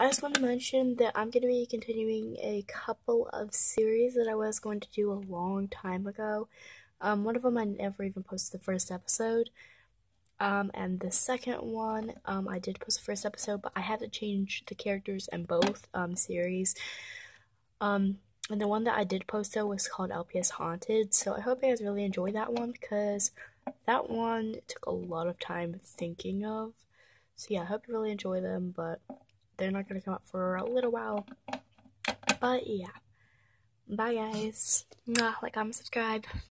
I just want to mention that I'm going to be continuing a couple of series that I was going to do a long time ago. Um, one of them I never even posted the first episode. Um, and the second one, um, I did post the first episode, but I had to change the characters in both um, series. Um, and the one that I did post though was called LPS Haunted. So I hope you guys really enjoy that one because that one took a lot of time thinking of. So yeah, I hope you really enjoy them, but they're not gonna come up for a little while. But yeah. Bye guys. Like, comment, subscribe.